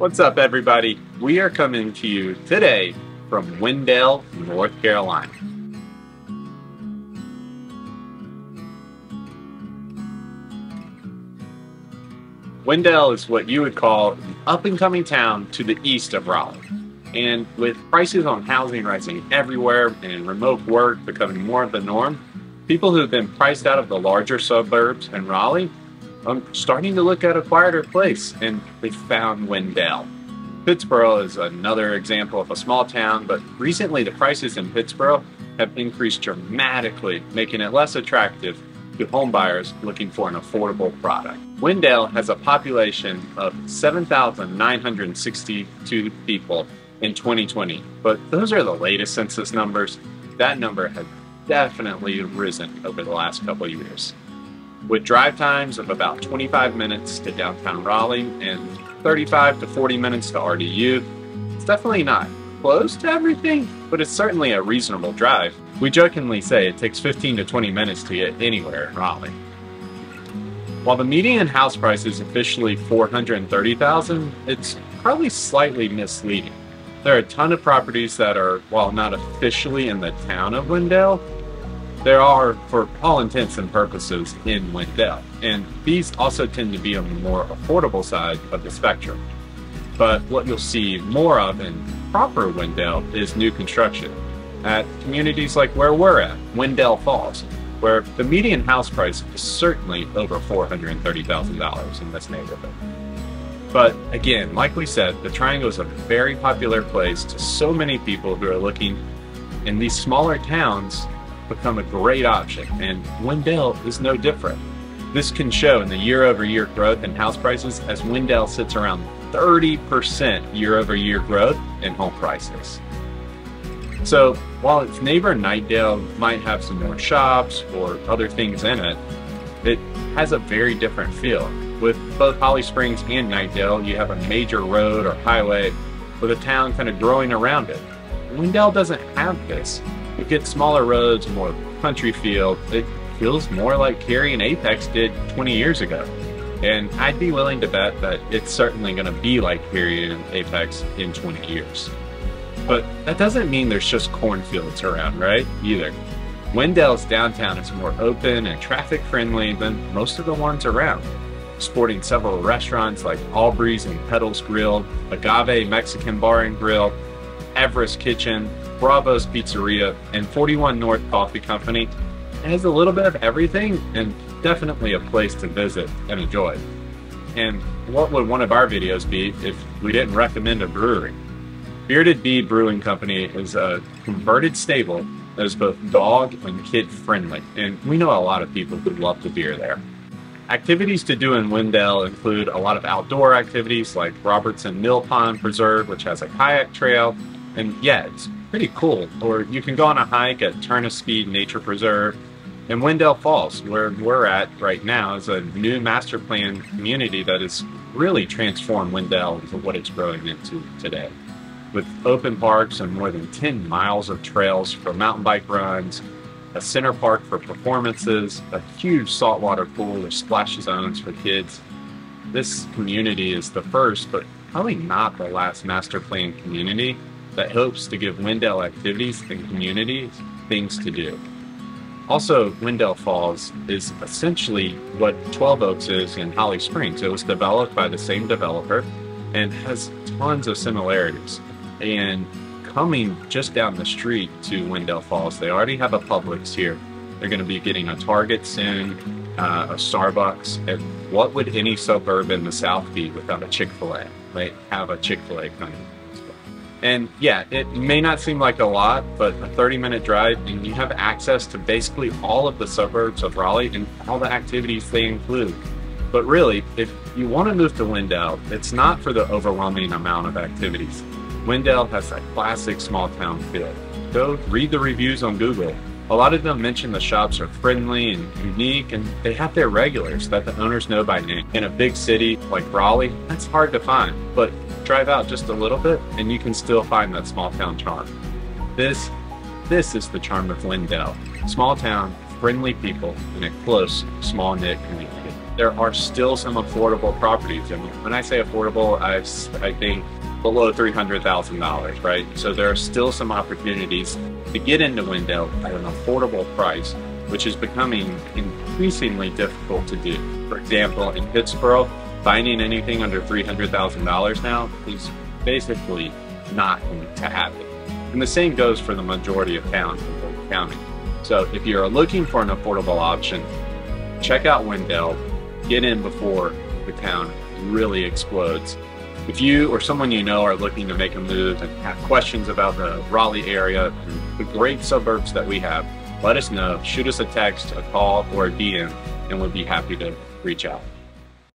What's up, everybody? We are coming to you today from Wendell, North Carolina. Wendell is what you would call an up and coming town to the east of Raleigh. And with prices on housing rising everywhere and remote work becoming more of the norm, people who have been priced out of the larger suburbs and Raleigh are starting to look at a quieter place, and they found Wendell. Pittsboro is another example of a small town, but recently the prices in Pittsboro have increased dramatically, making it less attractive to homebuyers looking for an affordable product. Wendell has a population of 7,962 people in 2020, but those are the latest census numbers. That number has definitely risen over the last couple years. With drive times of about 25 minutes to downtown Raleigh and 35 to 40 minutes to RDU, it's definitely not close to everything, but it's certainly a reasonable drive. We jokingly say it takes 15 to 20 minutes to get anywhere in Raleigh. While the median house price is officially 430,000, it's probably slightly misleading. There are a ton of properties that are, while not officially in the town of Wendell, there are, for all intents and purposes, in Wendell. And these also tend to be on the more affordable side of the spectrum. But what you'll see more of in proper Wendell is new construction at communities like where we're at, Wendell Falls, where the median house price is certainly over $430,000 in this neighborhood. But again, like we said, the Triangle is a very popular place to so many people who are looking, in these smaller towns become a great option, and Wendell is no different. This can show in the year over year growth in house prices as Wendell sits around 30% year over year growth in home prices. So while its neighbor Knightdale might have some more shops or other things in it, it has a very different feel. With both Holly Springs and Knightdale, you have a major road or highway with a town kind of growing around it. Wendell doesn't have this. You get smaller roads, more country feel. It feels more like Cary and Apex did 20 years ago. And I'd be willing to bet that it's certainly going to be like Cary and Apex in 20 years. But that doesn't mean there's just cornfields around, right? Either. Wendell's downtown is more open and traffic friendly than most of the ones around, sporting several restaurants like Aubrey's and Pedals Grill, Agave Mexican Bar and Grill, Everest Kitchen, Bravo's Pizzeria, and 41 North Coffee Company. It has a little bit of everything and definitely a place to visit and enjoy. And what would one of our videos be if we didn't recommend a brewery? Bearded Bee Brewing Company is a converted stable that is both dog and kid friendly, and we know a lot of people who love the beer there. Activities to do in Wendell include a lot of outdoor activities like Robertson Mill Pond Preserve, which has a kayak trail, and yeah, it's pretty cool. Or you can go on a hike at Turnipseed Nature Preserve, and Wendell Falls, where we're at right now, is a new master plan community that has really transformed Wendell into what it's growing into today with open parks and more than 10 miles of trails for mountain bike runs, a center park for performances, a huge saltwater pool or splash zones for kids. This community is the first, but probably not the last master plan community that hopes to give Wendell activities and communities things to do. Also, Wendell Falls is essentially what 12 Oaks is in Holly Springs. It was developed by the same developer and has tons of similarities. And coming just down the street to Wendell Falls, they already have a Publix here. They're going to be getting a Target soon, uh, a Starbucks. And what would any suburb in the South be without a Chick fil A? They have a Chick fil A coming. And yeah, it may not seem like a lot, but a 30 minute drive and you have access to basically all of the suburbs of Raleigh and all the activities they include. But really, if you want to move to Wendell, it's not for the overwhelming amount of activities. Wendell has that classic small town feel. Go read the reviews on Google. A lot of them mention the shops are friendly and unique, and they have their regulars that the owners know by name. In a big city like Raleigh, that's hard to find, but drive out just a little bit and you can still find that small town charm. This, this is the charm of Wendell. Small town, friendly people, and a close, small knit community. there are still some affordable properties. And when I say affordable, I, I think below $300,000, right? So there are still some opportunities to get into Wendell at an affordable price, which is becoming increasingly difficult to do. For example, in Pittsboro, finding anything under $300,000 now is basically not going to happen. And the same goes for the majority of towns in Boulder County. So if you're looking for an affordable option, check out Wendell, get in before the town really explodes. If you or someone you know are looking to make a move and have questions about the Raleigh area the great suburbs that we have, let us know. Shoot us a text, a call, or a DM, and we'll be happy to reach out.